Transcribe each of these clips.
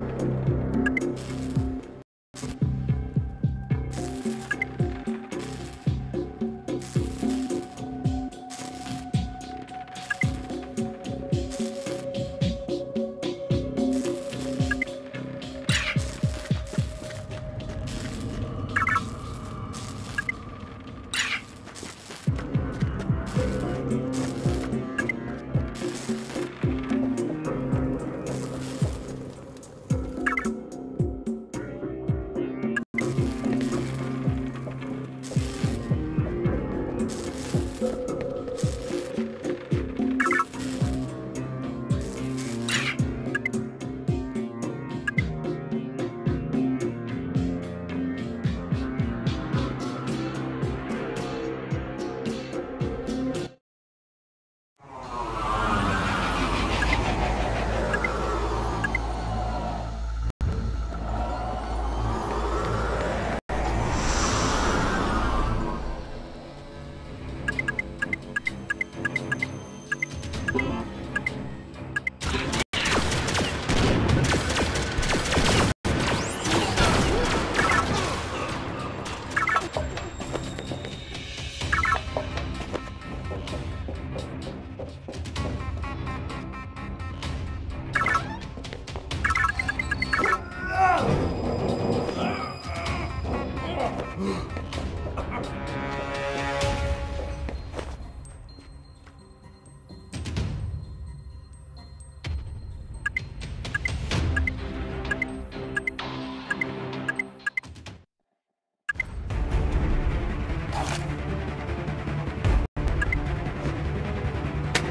you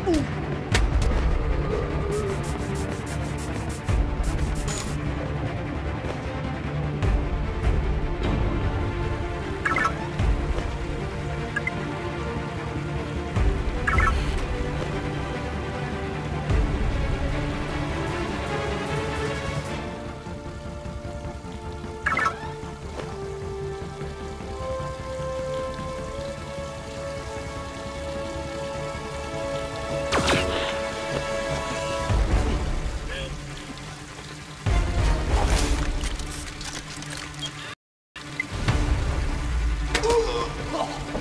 Ooh. 走。